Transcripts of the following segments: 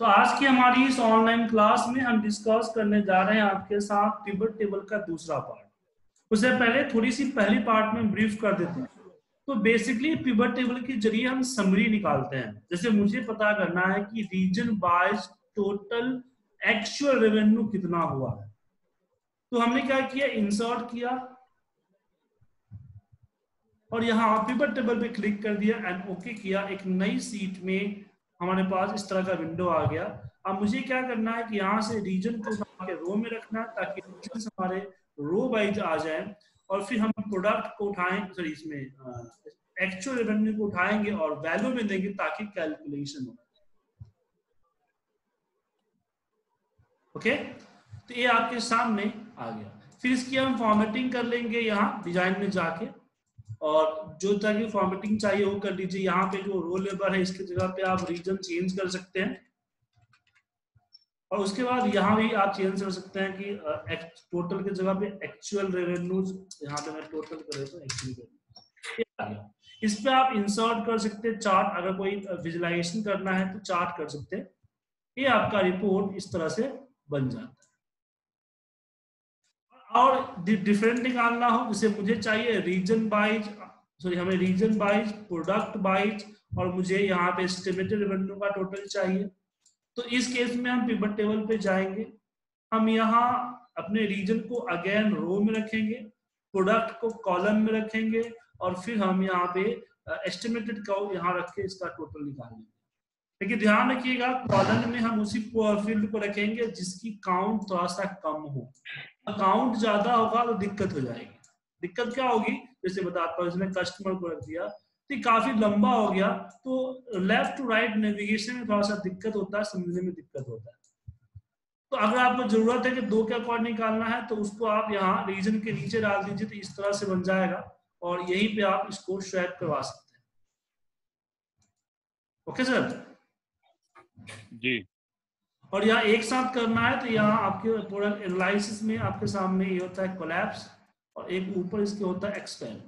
तो आज की हमारी इस ऑनलाइन क्लास में हम डिस्कस करने जा रहे हैं आपके साथ पिवट टेबल का दूसरा पार्ट उससे पहले थोड़ी सी पहली पार्ट में ब्रीफ कर देते हैं। तो बेसिकली पिवट टेबल के ज़रिए हम समरी निकालते हैं। जैसे मुझे पता करना है कि region wise total actual revenue कितना हुआ है। तो हमने क्या किया? इंसर्ट किया। और यहाँ पिवट टेबल पे क्लिक कर दिया एंड ओके किया। एक नई सीट में हमारे पास इस तरह का विंडो आ गया। अब मुझे क्या करना है कि यहाँ से रीजन को रो में रखना ताकि हमारे रो वाइज आ जाए और फिर हम प्रोडक्ट को उठाएँ सॉरी इसमें एक्चुअल रेवेन्यू को उठाएँगे और वैल्यू में देंगे ताकि कैलकुलेशन हो। ओके तो ये आपके सामने आ गया। फिर इसकी हम फॉर्मेटिंग कर लेंगे यहाँ डिज़ाइन में जाके। और जो तरह की फॉर्मेटिंग चाहिए वो कर लीजिए। यहाँ पे जो रोल लेबर है, इसकी जगह पे आप रीजन चेंज कर सकते हैं। और उसके बाद यहाँ भी आप चेंज कर सकते हैं कि टोटल की जगह पे एक्चुअल रेवेन्यूज यहाँ पे मैं टोटल करे तो एक्चुअल इस पे आप इंसर्ट कर सकते हैं चार्ट अगर कोई विजुलाइजेशन करना है तो चार्ट कर सकते हैं। ये आपका रिपोर्ट इस तरह से बन जाता है। और डिफरेंट निकालना हो, जैसे मुझे चाहिए रीजन वाइज सॉरी हमें रीजन वाइज प्रोडक्ट वाइज और मुझे यहाँ पे एस्टिमेटेड रेवेन्यू का टोटल चाहिए। तो इस केस में हम पिवट टेबल पे जाएँगे। हम यहाँ अपने रीजन को अगेन रो में रखेंगे प्रोडक्ट को कॉलम में रखेंगे, और फिर हम यहाँ पे एस्टिमेटेड का यहाँ रख के इसका टोटल निकालेंगे लेकिन ध्यान रखिएगा कॉलम में हम उसी फ़ील्ड को रखेंगे जिसकी काउंट थोड़ा सा कम हो। अकाउंट ज़्यादा होगा तो दिक्कत हो जाएगी। दिक्कत क्या होगी? जैसे बताता हूँ इसने कस्टमर को रख दिया तो काफ़ी लंबा हो गया तो लेफ़्ट टू राइट नेविगेशन में थोड़ा सा दिक्कत होता है, समझने में दिक्कत होता है। तो अगर आपको ज़रूरत है कि दो के अकॉर्ड निकालना है तो उसको आप यहाँ रीजन के नीचे डाल दीजिए तो इस तरह से बन जाएगा, और यहीं पे आप इसको स्वैप करवा सकते हैं। Okay sir ji. और यहाँ एक साथ करना है तो यहाँ आपके प्रोडक्ट एनालिसिस में आपके सामने ये होता है कोलैप्स और एक ऊपर इसके होता है एक्सपेंड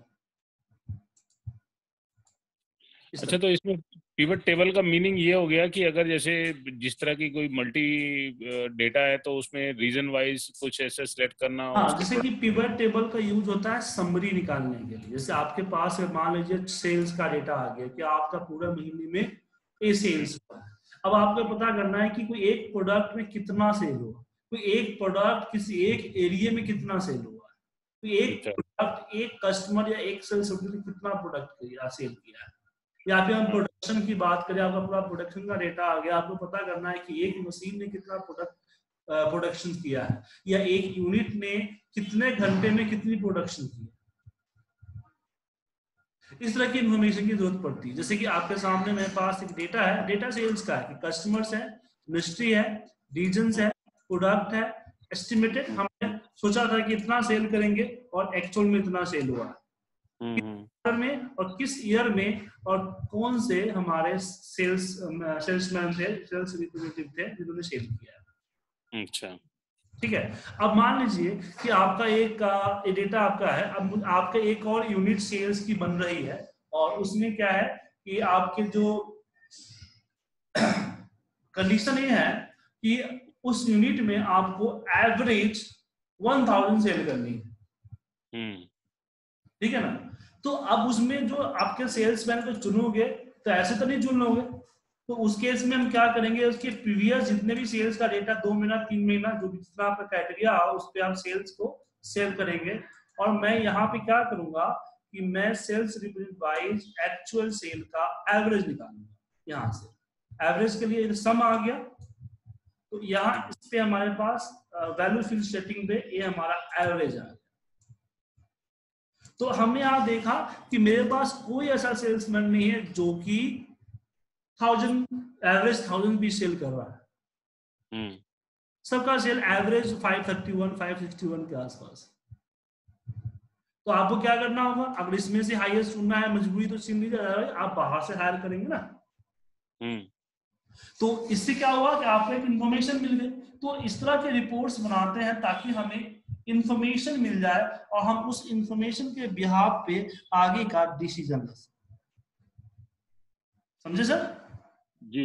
अच्छा तो इसमें पिवट टेबल का मीनिंग ये हो गया कि अगर जैसे जिस तरह की कोई मल्टी डेटा है तो उसमें रीजन वाइज कुछ ऐसे सिलेक्ट करना हाँ, जैसे कि पिवट टेबल का यूज़ होता है समरी निकालने के लिए। जैसे आपके पास मान लीजिए सेल्स का डेटा आ गया कि आपका पूरा महीने में ए सेल्स हुआ। है अब आपको पता करना है कि कोई एक प्रोडक्ट में कितना सेल हुआ। कोई एक प्रोडक्ट किसी एक एरिया में कितना सेल हुआ। कोई एक प्रोडक्ट अच्छा। एक कस्टमर या एक सेल्स ने कितना प्रोडक्ट किया सेल किया। है या फिर हम प्रोडक्शन की बात करें आपका पूरा प्रोडक्शन का डेटा आ गया। आपको पता करना है कि एक मशीन ने कितना प्रोडक्ट प्रोडक्शन किया है। या एक यूनिट ने कितने घंटे में कितनी प्रोडक्शन की इस तरह की इन्फॉर्मेशन की ज़रूरत पड़ती है। जैसे कि आपके सामने मेरे पास एक डेटा है। डेटा सेल्स का है कि कस्टमर्स है इंडस्ट्री है रीजन है प्रोडक्ट है एस्टिमेटेड हमने सोचा था कि इतना सेल करेंगे और एक्चुअल में इतना सेल हुआ। हम्म, में और किस ईयर में और कौन से हमारे सेल्स सेल्समैन थे सेल्स रिप्रेजेंटेटिव थे जिन्होंने सेल किया अच्छा। ठीक है? अब मान लीजिए कि आपका एक डेटा आपका है अब आपका एक और यूनिट सेल्स की बन रही है और उसमें क्या है कि आपके जो कंडीशन ये है कि उस यूनिट में आपको एवरेज वन थाउज़ेंड सेल करनी है। हम्म। ठीक है ना? तो अब उसमें जो आपके सेल्समैन को चुनोगे तो ऐसे तो नहीं चुन लोगे तो उस केस में हम क्या करेंगे, उसके प्रीवियस जितने भी सेल्स का डेटा दो महीना, तीन महीना, जो भी जितना आपका क्राइटेरिया उस पर आप सेल्स को सेल करेंगे। और मैं यहाँ पे क्या करूँगा कि मैं sales represent wise actual sale का एवरेज निकालूँगा, यहाँ से। एवरेज के लिए सम आ गया। तो यहाँ इस पे हमारे पास वैल्यू फिल सेटिंग पे ये हमारा एवरेज आ गया। तो हमने यहाँ देखा कि मेरे पास कोई ऐसा सेल्समैन नहीं है जो कि थाउज़ेंड एवरेज थाउज़ेंड भी सेल कर रहा है। हम्म। सबका sale average five thirty one five sixty one के आसपास। तो आपको क्या करना होगा? अगर इसमें से हाईएस्ट चुनना है मजबूरी तो चुन लीजिए आप बाहर से हायर करेंगे ना। हम्म। तो इससे क्या हुआ कि आपको एक इंफॉर्मेशन मिल गई। तो इस तरह के रिपोर्ट्स बनाते हैं ताकि हमें इंफॉर्मेशन मिल जाए और हम उस इंफॉर्मेशन के बिहार पे आगे का डिसीज़न ले समझे सर? जी।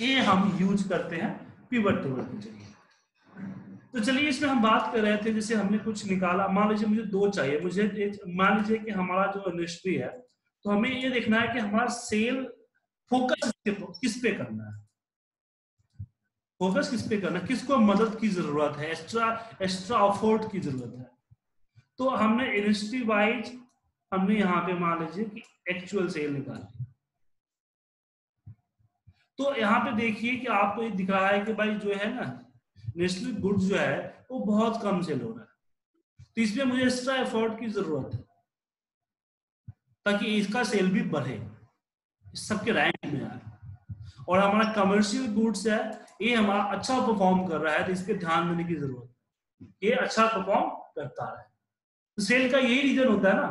ये हम यूज़ करते हैं पिवट टेबल के ज़रिए तो चलिए इसमें हम बात कर रहे थे जैसे हमने कुछ निकाला। मान लीजिए मुझे दो चाहिए। मुझे मान लीजिए कि हमारा जो इंडस्ट्री है तो हमें ये देखना है कि हमारा सेल फोकस किस पे करना है। फोकस किस पे करना है? किसको मदद की ज़रूरत है? एक्स्ट्रा एक्स्ट्रा अफोर्ड की ज़रूरत है। तो हमने इंडस्ट्री वाइज हमने यहाँ पे मान लीजिए कि एक्चुअल सेल निकाली। तो यहाँ पे देखिए कि आपको ये दिख रहा है कि भाई जो है ना, नेशनल गुड्स जो है, वो बहुत कम सेल हो रहा है। तो इसमें मुझे एक्स्ट्रा एफर्ट की ज़रूरत है, ताकि इसका सेल भी बढ़े सबके रैंक में आए और हमारा कमर्शियल गुड्स है, ये हमारा अच्छा परफॉर्म कर रहा है तो इस पर ध्यान देने की ज़रूरत है। ये अच्छा परफॉर्म करता है। तो सेल का यही रीजन होता है ना,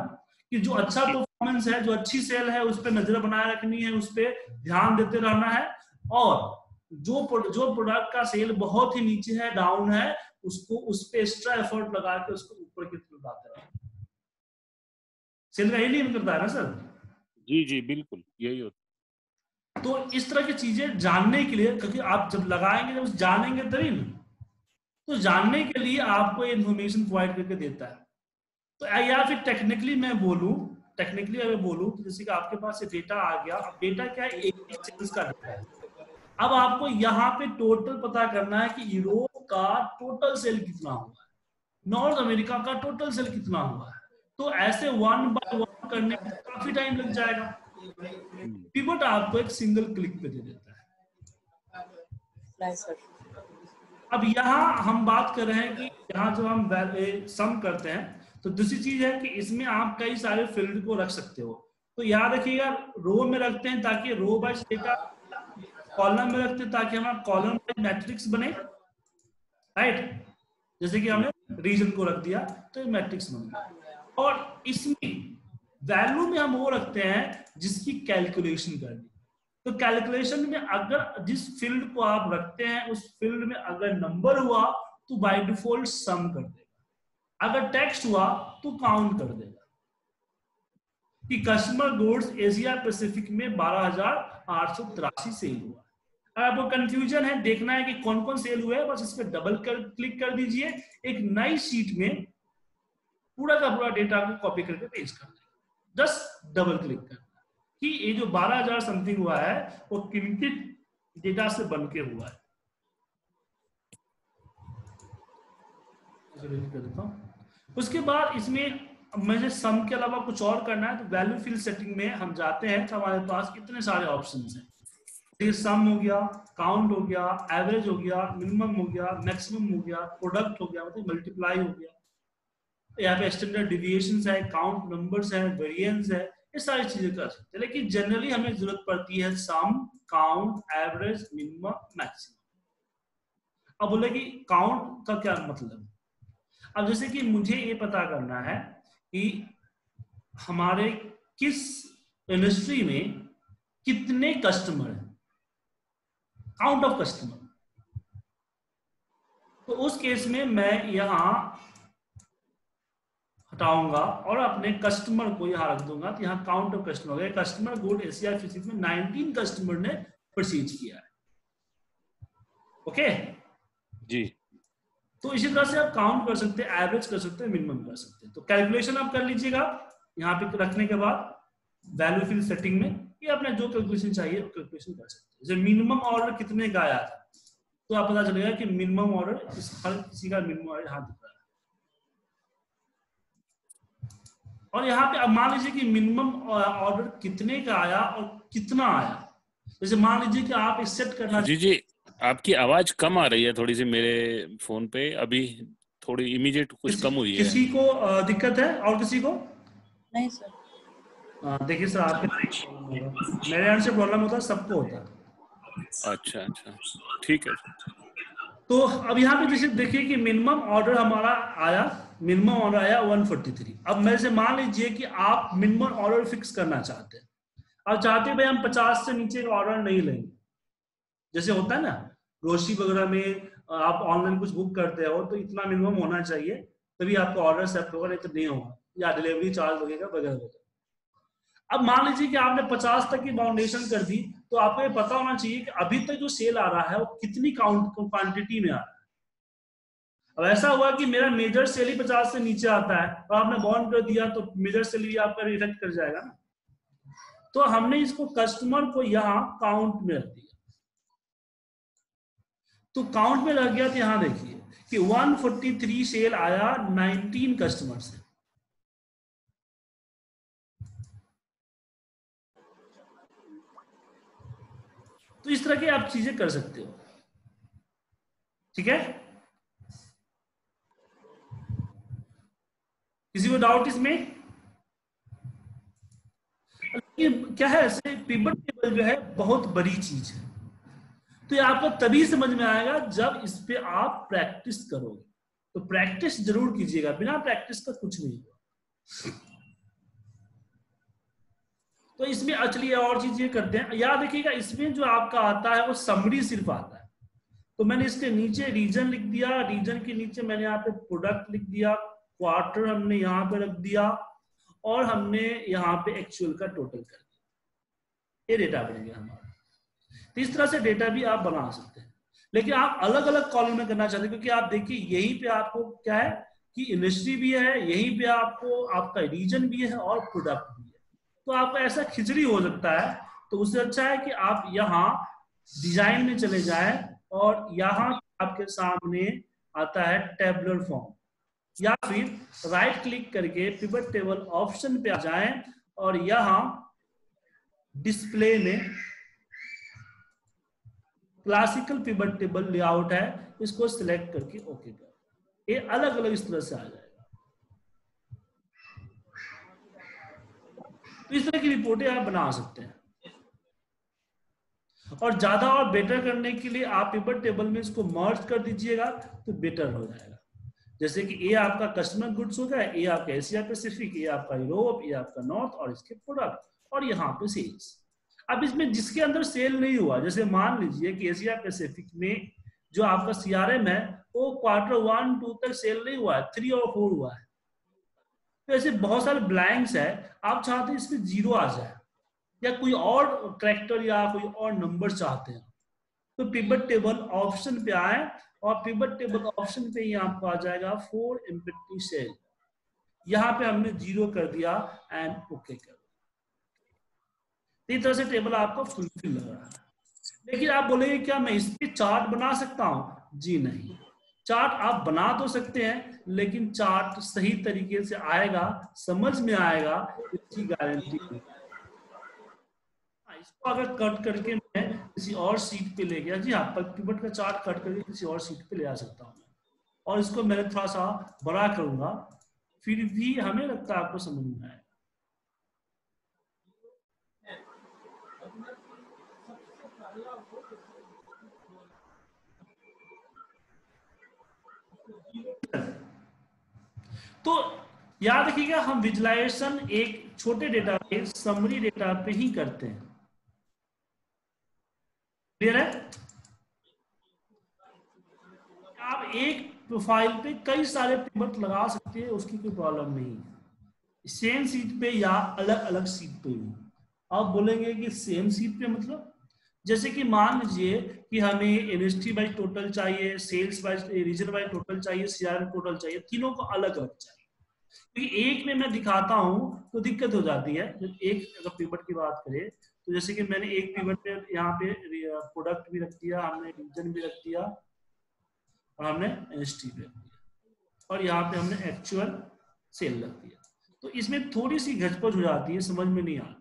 कि जो अच्छा परफॉर्मेंस है जो अच्छी सेल है उस पर नज़र बनाए रखनी है उस पर ध्यान देते रहना है। और जो जो प्रोडक्ट का सेल बहुत ही नीचे है डाउन है उसको उस पर एक्स्ट्रा एफर्ट लगा के उसको ऊपर की तरफ़ लाते रहे सेल का यही करता है ना सर जी जी बिल्कुल यही होता तो इस तरह की चीज़ें जानने के लिए क्योंकि आप जब लगाएँगे जब जानेंगे तभी ना तो जानने के लिए आपको इन्फॉर्मेशन प्रोवाइड करके देता है। तो या फिर टेक्निकली मैं बोलूँ टेक्निकली अगर बोलूँ तो जैसे कि आपके पास ये डेटा आ गया अब डेटा क्या है? एक सेल्स का डेटा है। अब आपको यहाँ पे टोटल पता करना है कि यूरोप का टोटल सेल कितना हुआ है। नॉर्थ अमेरिका का टोटल सेल कितना हुआ है। तो ऐसे वन बाय वन करने में काफ़ी टाइम लग जाएगा। पिवट आपको एक सिंगल क्लिक पे दे देता है। अब यहाँ हम बात कर रहे हैं कि यहाँ जो हम सम करते हैं तो दूसरी चीज़ है कि इसमें आप कई सारे फ़ील्ड को रख सकते हो। तो याद रखिएगा रो में रखते हैं ताकि रो बाय डेटा कॉलम में रखते हैं ताकि हमारा कॉलम बाय मैट्रिक्स बने राइट जैसे कि हमने रीजन को रख दिया तो मैट्रिक्स बन गया। और इसमें वैल्यू में हम वो रखते हैं जिसकी कैलकुलेशन करनी। तो कैलकुलेशन में अगर जिस फ़ील्ड को आप रखते हैं, उस फ़ील्ड में अगर नंबर हुआ तो बाय डिफ़ॉल्ट सम कर देगा अगर टेक्स्ट हुआ तो काउंट कर देगा। कि कस्टमर गुड्स एशिया पैसिफिक में बारह हज़ार आठ सौ तिरासी सेल हुआ। अगर आपको कंफ्यूजन है, देखना है कि कौन कौन सेल हुए बस इस पर डबल कर क्लिक कर दीजिए। एक नई शीट में पूरा का पूरा डेटा को कॉपी करके पेज कर देगा जस्ट डबल क्लिक करना। कि ये जो बारह हज़ार समथिंग हुआ है, वो किन किन डेटा से बन के हुआ हूँ। उसके बाद इसमें मुझे सम के अलावा कुछ और करना है तो वैल्यू फिल सेटिंग में हम जाते हैं। तो हमारे पास कितने सारे ऑप्शन हैं? सम हो गया काउंट हो गया एवरेज हो गया मिनिमम हो गया मैक्सिमम हो गया प्रोडक्ट हो गया मतलब मल्टीप्लाई हो गया। यहाँ पे स्टैंडर्ड डिविएशन है काउंट नंबर्स है वेरिएंस है, ये सारी चीज़ें कर सकते हैं। लेकिन जनरली हमें ज़रूरत पड़ती है sum count average minimum maximum अब बोले कि काउंट का क्या मतलब? अब जैसे कि मुझे ये पता करना है कि हमारे किस इंडस्ट्री में कितने कस्टमर हैं? काउंट ऑफ़ कस्टमर तो उस केस में मैं यहाँ हटाऊँगा और अपने कस्टमर को यहाँ रख दूँगा तो यहाँ काउंट ऑफ़ कस्टमर हो गया। कस्टमर गुड एशिया में 19 कस्टमर ने परचेज किया है। ओके जी। तो इसी तरह से आप काउंट कर सकते हैं एवरेज कर सकते हैं मिनिमम कर सकते हैं। तो कैलकुलेशन आप कर लीजिएगा यहाँ पे रखने के बाद वैल्यू फिल सेटिंग में ये अपने जो कैलकुलेशन चाहिए कैलकुलेशन कर सकते हैं। जैसे मिनिमम ऑर्डर कितने का आया था? तो आप पता चलेगा कि मिनिमम ऑर्डर इस हर किसी का मिनिमम ऑर्डर यहाँ दिख रहा है। और यहाँ पे अब मान लीजिए कि मिनिमम ऑर्डर कितने का आया और कितना आया? जैसे मान लीजिए कि आप सेट करना जी जी। आपकी आवाज़ कम आ रही है थोड़ी सी मेरे फ़ोन पे अभी थोड़ी इमीडिएट कुछ कम हुई है। किसी को दिक्कत है और किसी को? नहीं सर। देखिए सर आपके मेरे यहाँ से प्रॉब्लम होता है सबको होता है। अच्छा अच्छा। ठीक है। तो अब यहाँ पे जैसे देखिए कि मिनिमम ऑर्डर हमारा आया मिनिमम ऑर्डर आया 143 अब मेरे से मान लीजिए कि आप मिनिमम ऑर्डर फिक्स करना चाहते हैं। अब चाहते हैं भाई हम 50 से नीचे का ऑर्डर नहीं लेंगे। जैसे होता है ना ग्रोसरी वगैरह में आप ऑनलाइन कुछ बुक करते हो तो इतना मिनिमम होना चाहिए, तभी आपका ऑर्डर एक्सेप्ट होगा, नहीं तो नहीं होगा। या डिलीवरी चार्ज लगेगा वगैरह वगैरह अब मान लीजिए कि आपने 50 तक की बाउंडेशन कर दी तो आपको ये पता होना चाहिए कि अभी तक जो सेल आ रहा है, वो कितनी काउंट क्वांटिटी में आ रहा है। अब ऐसा हुआ कि मेरा मेजर सेल ही पचास से नीचे आता है, और आपने बॉन्ड कर दिया तो मेजर सेल भी आपका रिफेक्ट कर जाएगा ना। तो हमने इसको कस्टमर को यहाँ काउंट में रख दिया। तो काउंट में लग गया तो यहाँ देखिए कि 143 सेल आया 19 कस्टमर से। तो इस तरह की आप चीज़ें कर सकते हो। ठीक है? किसी को डाउट इसमें? क्या है? ऐसे टेबल जो है, बहुत बड़ी चीज़ है। तो ये आपको तभी समझ में आएगा जब इस पे आप प्रैक्टिस करोगे। तो प्रैक्टिस ज़रूर कीजिएगा, बिना प्रैक्टिस का कुछ नहीं तो इसमें एक्चुअली और चीज़ ये करते हैं। याद रखिएगा, इसमें जो आपका आता है वो समरी सिर्फ़ आता है। तो मैंने इसके नीचे रीजन लिख दिया रीजन के नीचे मैंने यहाँ पे प्रोडक्ट लिख दिया क्वार्टर हमने यहाँ पे रख दिया, और हमने यहाँ पे एक्चुअल का टोटल कर दिया। ये डेटा बनेगा हमारा। तो इस तरह से डेटा भी आप बना सकते हैं। लेकिन आप अलग अलग कॉलम में करना चाहते हैं, क्योंकि आप देखिए, यहीं पे आपको क्या है कि इंडस्ट्री भी है, यहीं पे आपको, आपका रीजन भी है और प्रोडक्ट भी है। तो आपका ऐसा खिचड़ी हो सकता है तो उससे अच्छा है कि आप यहाँ डिज़ाइन में चले जाए और यहाँ आपके सामने आता है टेबलर फॉर्म या फिर राइट क्लिक करके पिवट टेबल ऑप्शन पे आ जाएँ और यहाँ डिस्प्ले में क्लासिकल पिवट टेबल लेआउट है, इसको सिलेक्ट करके ओके कर। ये अलग अलग इस तरह से आ जाएगा। तो इस तरह की रिपोर्टें आप बना सकते हैं। और ज़्यादा और बेटर करने के लिए आप पेपर टेबल में इसको मर्ज कर दीजिएगा तो बेटर हो जाएगा। जैसे कि ये आपका कस्टमर गुड्स हो गया ये आपका एशिया पैसिफिक ये आपका यूरोप ये आपका नॉर्थ और इसके प्रोडक्ट और यहाँ पे सेल्स अब इसमें जिसके अंदर सेल नहीं हुआ, जैसे मान लीजिए कि एशिया पैसिफिक में जो आपका सीआरएम है, वो क्वार्टर वन टू तक सेल नहीं हुआ है थ्री और फोर हुआ है। तो ऐसे बहुत सारे ब्लैंक्स है, आप चाहते हैं इसमें ज़ीरो आ जाए, या कोई और ट्रैक्टर या कोई और नंबर चाहते हैं। तो पिवट टेबल ऑप्शन पे आए, और पिवट टेबल ऑप्शन पे ही आपको आ जाएगा फोर एम्पिटी सेल यहाँ पे हमने ज़ीरो कर दिया एंड ओके कर इस तरह से टेबल आपको फुलफिल लग रहा है। लेकिन आप बोलेंगे, क्या मैं इस पे चार्ट बना सकता हूँ? जी नहीं। चार्ट आप बना तो सकते हैं, लेकिन चार्ट सही तरीके से आएगा, समझ में आएगा, इसकी गारंटी नहीं। इसको अगर कट करके मैं किसी और सीट पे ले गया, जी हाँ पिवट का चार्ट कट करके किसी और सीट पे ले आ सकता हूँ और इसको मैंने थोड़ा सा बड़ा करूँगा, फिर भी हमें लगता है आपको समझ में आएगा। तो याद रखिएगा, हम विजुलाइजेशन एक छोटे डेटा पे, समरी डेटा पे ही करते हैं। क्लियर है? आप एक प्रोफ़ाइल पे कई सारे पेमेंट लगा सकते हैं, उसकी कोई प्रॉब्लम नहीं है। सेम सीट पे या अलग अलग सीट पे आप बोलेंगे कि सेम सीट पे मतलब? जैसे कि मान लीजिए कि हमें इंडस्ट्री वाइज टोटल चाहिए sales wise region wise total चाहिए सीआर टोटल चाहिए, तीनों को अलग अलग चाहिए। क्योंकि एक में मैं दिखाता हूँ तो दिक्कत हो जाती है। जब एक अगर पिवट की बात करें तो जैसे कि मैंने एक पिवट पे यहाँ पे प्रोडक्ट भी रख दिया, हमने रीजन भी रख दिया, और हमने इंडस्ट्री भी और यहाँ पे हमने एक्चुअल सेल रख दिया। तो इसमें थोड़ी सी घचपच हो जाती है, समझ में नहीं आता।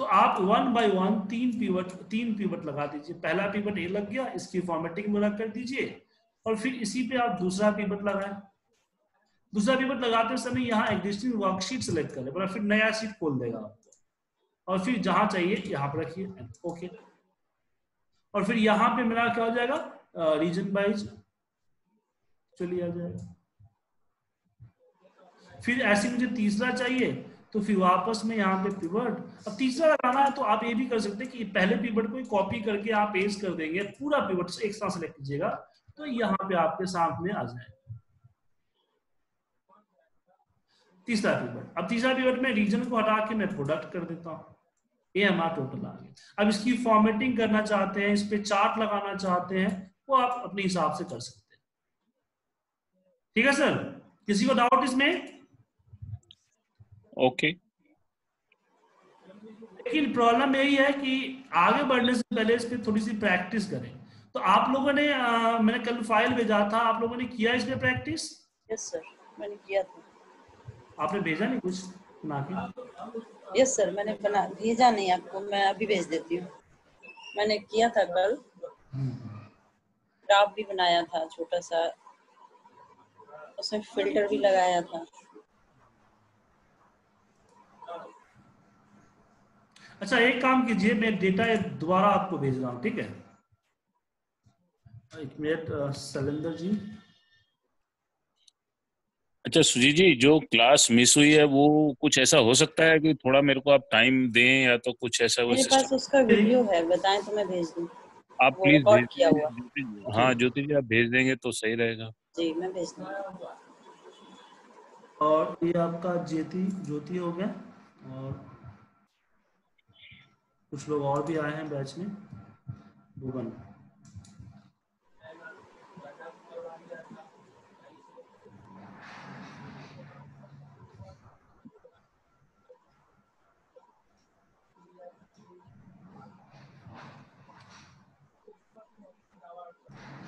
तो आप वन बाय वन तीन पीवट तीन पीवट लगा दीजिए। पहला पीवट ए लग गया, इसकी फॉर्मेटिंग में कर दीजिए, और फिर इसी पे आप दूसरा पीवट लगाए। दूसरा पीवट लगाते समय यहाँ एग्जिस्टिंग वर्कशीट सेलेक्ट करें फिर नया शीट खोल देगा और फिर जहाँ चाहिए, यहाँ पर रखिए। ओके और फिर यहाँ पे मेरा क्या हो जाएगा? रीजन वाइज चलिए आ जाएगा। फिर ऐसे मुझे तीसरा चाहिए तो फिर वापस में यहाँ पे पिवट अब तीसरा लगाना है तो आप ये भी कर सकते हैं कि पहले पिवट को कॉपी करके आप पेस्ट कर देंगे, पूरा पिवट एक साथ सेलेक्ट कीजिएगा तो यहाँ पे आपके सामने आ जाएगा तीसरा पिवट अब तीसरा पिवट में रीजन को हटा के मैं प्रोडक्ट कर देता हूँ। ये हमारा टोटल आ गया। अब इसकी फॉर्मेटिंग करना चाहते हैं, इस पे चार्ट लगाना चाहते हैं, वो आप अपने हिसाब से कर सकते हैं। ठीक है सर? किसी को डाउट इसमें? ओके लेकिन प्रॉब्लम यही है कि आगे बढ़ने से पहले इस पर थोड़ी सी प्रैक्टिस करें। तो आप लोगों ने आ, मैंने कल फ़ाइल भेजा था आप लोगों ने किया इस पे प्रैक्टिस यस सर मैंने किया था। आपने भेजा नहीं कुछ ना के? यस सर मैंने बना भेजा नहीं आपको मैं अभी भेज देती हूँ। मैंने किया था कल। ग्राफ भी बनाया था छोटा सा। उसमें फ़िल्टर भी लगाया था। अच्छा एक काम कीजिए मैं डेटा दोबारा आपको भेज रहा हूँ ठीक है? एक मिनट शैलेंद्र जी। अच्छा सुजी जी जो क्लास मिस हुई है वो कुछ ऐसा हो सकता है कि थोड़ा मेरे को आप टाइम दें या तो कुछ ऐसा मेरे पास उसका वीडियो है बताएँ तो मैं भेज दूँ। आप प्लीज़ भेज किया हुआ। हाँ ज्योति जी आप भेज देंगे तो सही रहेगा। जी मैं भेज दूँ। और ये आपका ज्योति ज्योति हो गया और कुछ लोग और भी आए हैं बैच में। भुवन।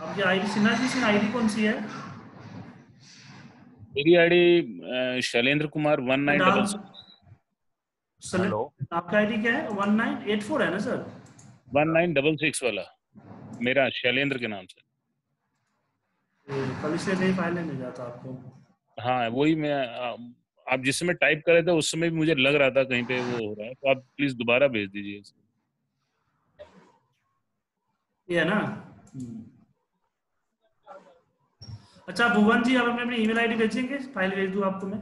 आपकी आईडी सिन्हा जी सिन्हा आईडी कौन सी है? मेरी ID Shailendra Kumar one nine double hello आपका आईडी क्या है? वन नाइन एट फोर है ना sir one nine double six वाला। मेरा शैलेंद्र के नाम से। कल से नहीं फ़ाइल नहीं जाता आपको। हाँ वही मैं आप जिस समय टाइप कर रहे थे उस समय भी मुझे लग रहा था कहीं पे वो हो रहा है। तो आप प्लीज़ दोबारा भेज दीजिए ये है ना? अच्छा भुवन जी आप हमें अपनी ईमेल आईडी भेजेंगे? फ़ाइल भेज दूँ आपको मैं?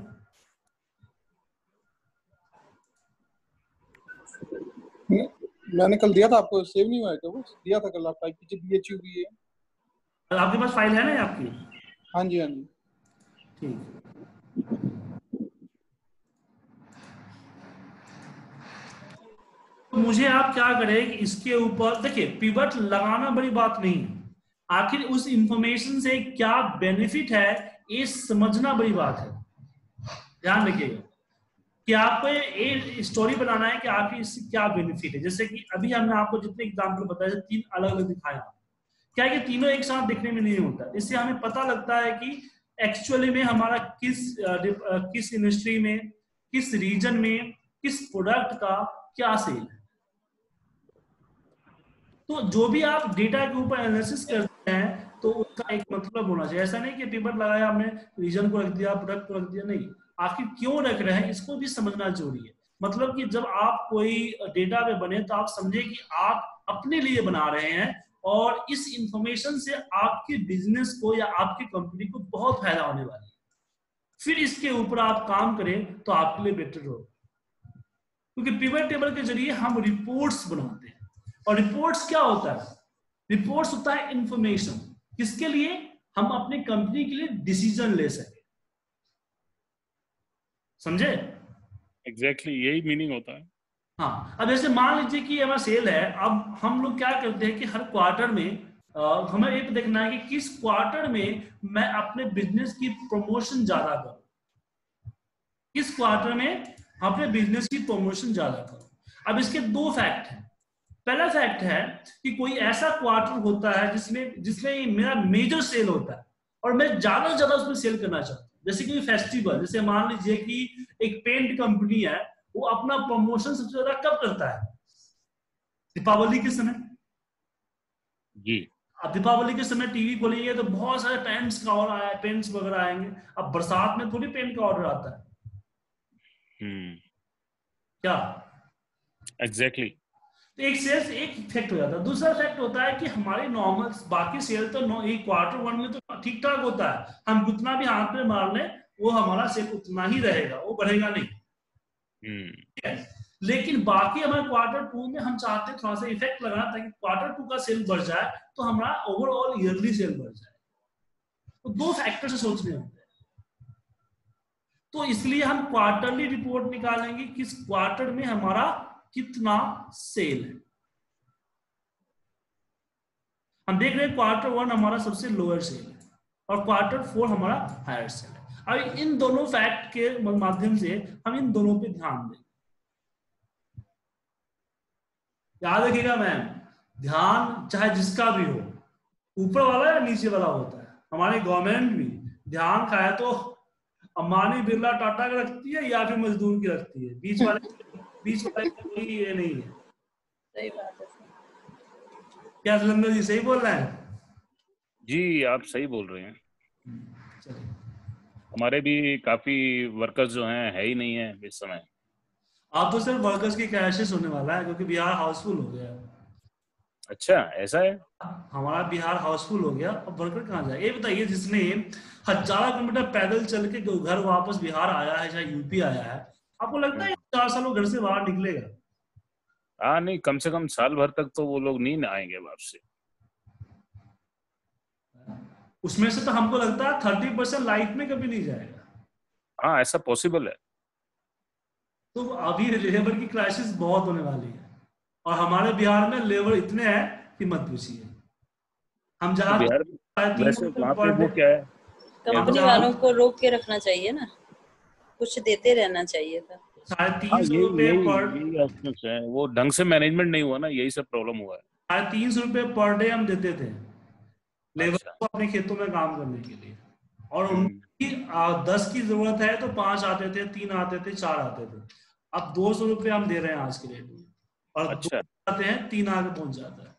मैंने कल दिया था आपको सेव नहीं हुआ है क्या वो? दिया था कल आप टाइप कीजिए बी एच यू बी है। और आपके पास फ़ाइल है ना आपकी? हाँ जी हाँ जी। ठीक। तो मुझे आप क्या करें इसके ऊपर देखिए पिवट लगाना बड़ी बात नहीं है। आखिर उस इंफॉर्मेशन से क्या बेनिफिट है ये समझना बड़ी बात है। ध्यान रखिएगा। कि आपको ये स्टोरी बनाना है कि आपकी इससे क्या बेनिफिट है। जैसे कि अभी हमने आपको जितने एग्ज़ाम्पल बताए, तीन अलग अलग दिखाया क्या है कि तीनों एक साथ दिखने में नहीं होता। इससे हमें पता लगता है कि एक्चुअली में हमारा किस किस इंडस्ट्री में, किस रीजन में, किस प्रोडक्ट का क्या सेल है। तो जो भी आप डेटा के ऊपर एनालिसिस करते हैं तो उसका एक मतलब होना चाहिए। ऐसा नहीं कि पेपर लगाया हमने रीजन को रख दिया प्रोडक्ट को रख दिया, नहीं। आखिर क्यों रख रहे हैं, इसको भी समझना ज़रूरी है। मतलब कि जब आप कोई डेटा पे बने तो आप समझे कि आप अपने लिए बना रहे हैं और इस इंफॉर्मेशन से आपके बिज़नेस को या आपकी कंपनी को बहुत फ़ायदा होने वाला है। फिर इसके ऊपर आप काम करें तो आपके लिए बेटर हो क्योंकि पिवट टेबल के ज़रिए हम रिपोर्ट्स बनाते हैं। और रिपोर्ट्स क्या होता है? रिपोर्ट्स होता है इंफॉर्मेशन किसके लिए? हम अपनी कंपनी के लिए डिसीज़न ले सके। समझे? एग्जैक्टली exactly, यही मीनिंग होता है। हाँ अब जैसे मान लीजिए कि हमारा सेल है अब हम लोग क्या करते हैं कि हर क्वार्टर में अ, हमें एक देखना है कि किस क्वार्टर में मैं अपने बिज़नेस की प्रमोशन ज़्यादा करूँ। किस क्वार्टर में अपने बिज़नेस की प्रमोशन ज़्यादा करूँ। अब इसके दो फैक्ट हैं। पहला फैक्ट है कि कोई ऐसा क्वार्टर होता है जिसमें जिसमें मेरा मेजर सेल होता है और मैं ज़्यादा से ज़्यादा उसमें सेल करना चाहता हूँ। जैसे कि फेस्टिवल जैसे मान लीजिए कि एक पेंट कंपनी है वो अपना प्रमोशन सबसे ज़्यादा कब करता है? दीपावली के समय। जी। अब दीपावली के समय टीवी खोलेंगे तो बहुत सारे पेंट्स का ऑर्डर आया पेंट्स वगैरह आएँगे। अब बरसात में थोड़ी पेंट का ऑर्डर आता है। हम्म। क्या? एग्जैक्टली तो एक सेल्स एक इफ़ेक्ट हो जाता है। दूसरा इफ़ेक्ट होता है कि हमारी नॉर्मल बाकी सेल तो नौ- एक क्वार्टर वन में तो ठीक ठाक होता है। हम जितना भी हाथ में मार लें वो हमारा सेल उतना ही रहेगा वो बढ़ेगा नहीं। हम्म। लेकिन बाकी हमारे क्वार्टर टू में हम चाहते हैं थोड़ा सा इफ़ेक्ट लगाना ताकि क्वार्टर टू का सेल बढ़ जाए तो हमारा ओवरऑल ईयरली सेल बढ़ जाए। तो दो फैक्टर से सोचने होते हैं। तो इसलिए हम क्वार्टरली रिपोर्ट निकालेंगे किस क्वार्टर में हमारा कितना सेल है। हम देख रहे हैं क्वार्टर वन हमारा सबसे लोअर सेल है। और क्वार्टर फोर हमारा हायर सेल है। अब इन दोनों फैक्ट के माध्यम से हम इन दोनों पे ध्यान दें। याद रखिएगा मैम ध्यान चाहे जिसका भी हो ऊपर वाला या नीचे वाला होता है। हमारे गवर्नमेंट भी ध्यान खाए तो अंबानी बिरला टाटा की रखती है या फिर मजदूर की रखती है? बीच वाले बीच वाले कोई ये नहीं है। सही बात है। क्या सुरेंद्र जी सही बोल रहे हैं? जी आप सही बोल रहे हैं। हमारे भी काफ़ी वर्कर्स जो हैं है ही नहीं है इस समय। आप तो सिर्फ़ वर्कर्स की क्राइसिस होने वाला है क्योंकि बिहार हाउसफुल हो गया। अच्छा ऐसा है? हमारा बिहार हाउसफुल हो गया अब वर्कर कहाँ जाए ये बताइए जिसने हज़ारों किलोमीटर पैदल चल के घर वापस बिहार आया है चाहे यूपी आया है आपको लगता है चार साल वो घर से बाहर निकलेगा? हाँ नहीं कम से कम साल भर तक तो वो लोग नहीं आएँगे वापसी। उसमें से तो हमको लगता है थर्टी परसेंट लाइफ में कभी नहीं जाएगा। हाँ ऐसा पॉसिबल है। तो अभी लेबर की क्राइसिस बहुत होने वाली है। और हमारे बिहार में लेबर इतने हैं कि मत पूछिए। हम जहाँ है। कंपनी वालों को रोक के रखना चाहिए ना। कुछ देते रहना चाहिए था। साढ़े हाँ, तीन सौ रुपए पर वो ढंग से मैनेजमेंट नहीं हुआ ना यही सब प्रॉब्लम हुआ है। साढ़े तीन सौ रुपए पर डे हम देते थे। लेबर अच्छा। को अपने खेतों में काम करने के लिए। और हम्म, उनकी दस की ज़रूरत है तो पाँच आते थे तीन आते थे चार आते थे। अब दो सौ रुपये हम दे रहे हैं आज के रेट में। और अच्छा। आते हैं तीन आगे पहुँच जाता है।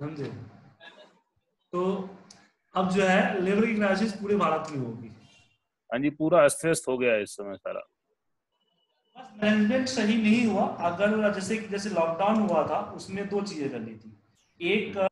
समझे? तो अब जो है लेबर की क्राइसिस पूरे भारत में होगी। हाँ जी पूरा अस्त व्यस्त हो गया है इस समय सारा। बस मैनेजमेंट सही नहीं हुआ। अगर जैसे जैसे लॉकडाउन हुआ था, उसमें दो चीज़ें करनी थी। एक